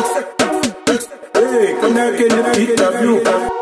Hey, come back in the interview.